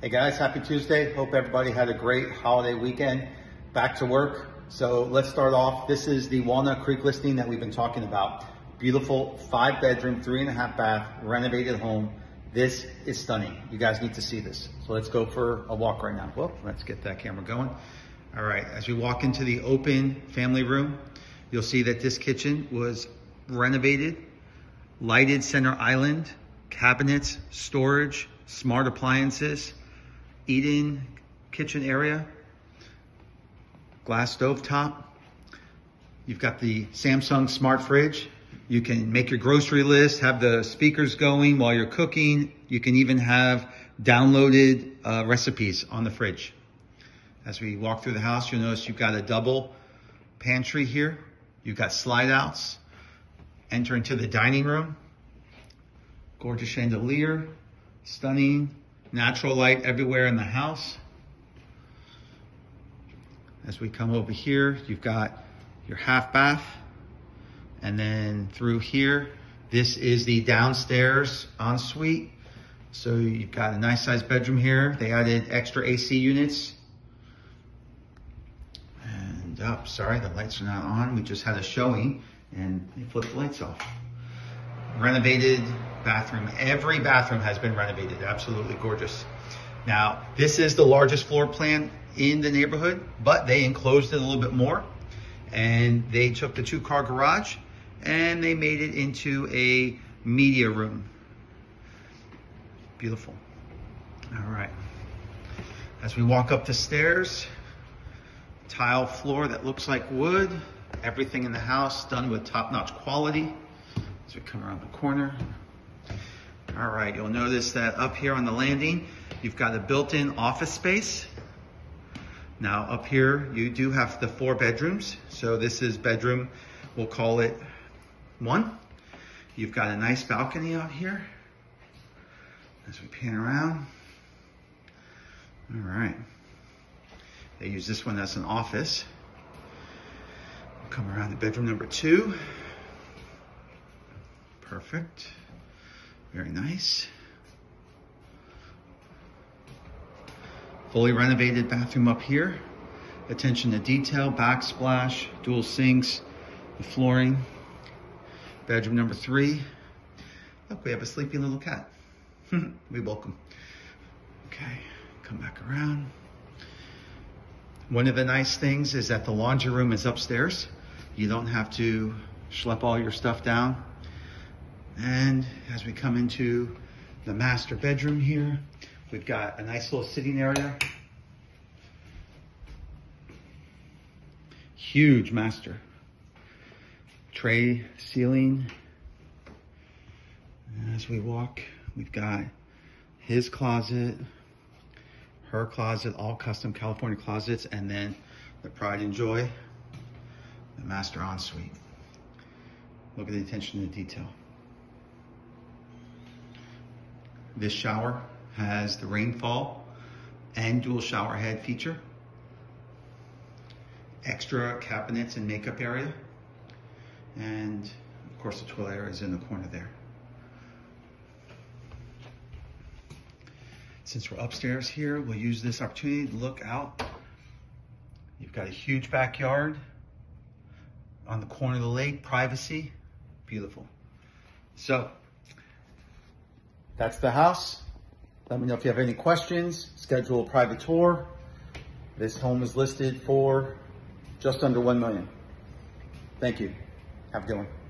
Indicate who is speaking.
Speaker 1: Hey guys, happy Tuesday. Hope everybody had a great holiday weekend. Back to work. So let's start off. This is the Walnut Creek listing that we've been talking about. Beautiful five bedroom, three and a half bath, renovated home. This is stunning. You guys need to see this. So let's go for a walk right now. Well, let's get that camera going. All right, as we walk into the open family room, you'll see that this kitchen was renovated, lighted center island, cabinets, storage, smart appliances, eating kitchen area, glass stove top. You've got the Samsung smart fridge. You can make your grocery list, have the speakers going while you're cooking. You can even have downloaded uh, recipes on the fridge. As we walk through the house, you'll notice you've got a double pantry here. You've got slide outs. Enter into the dining room. Gorgeous chandelier, stunning natural light everywhere in the house. As we come over here, you've got your half bath. And then through here, this is the downstairs ensuite. So you've got a nice sized bedroom here. They added extra AC units. And up, oh, sorry, the lights are not on. We just had a showing and they flipped the lights off. Renovated bathroom. Every bathroom has been renovated. Absolutely gorgeous. Now, this is the largest floor plan in the neighborhood, but they enclosed it a little bit more and they took the two car garage and they made it into a media room. Beautiful. All right. As we walk up the stairs, tile floor that looks like wood, everything in the house done with top-notch quality. As we come around the corner. All right, you'll notice that up here on the landing, you've got a built-in office space. Now up here, you do have the four bedrooms. So this is bedroom, we'll call it one. You've got a nice balcony out here as we pan around. All right. They use this one as an office. Come around to bedroom number two. Perfect. Very nice. Fully renovated bathroom up here. Attention to detail, backsplash, dual sinks, the flooring. Bedroom number three. Look, we have a sleepy little cat. we welcome. Okay, come back around. One of the nice things is that the laundry room is upstairs. You don't have to schlep all your stuff down. And as we come into the master bedroom here, we've got a nice little sitting area. Huge master. Tray ceiling. As we walk, we've got his closet, her closet, all custom California closets, and then the pride and joy, the master ensuite. Look at the attention to detail. This shower has the rainfall and dual shower head feature. Extra cabinets and makeup area. And of course the toilet area is in the corner there. Since we're upstairs here, we'll use this opportunity to look out. You've got a huge backyard on the corner of the lake, privacy, beautiful. So that's the house. Let me know if you have any questions. Schedule a private tour. This home is listed for just under 1 million. Thank you. Have a good one.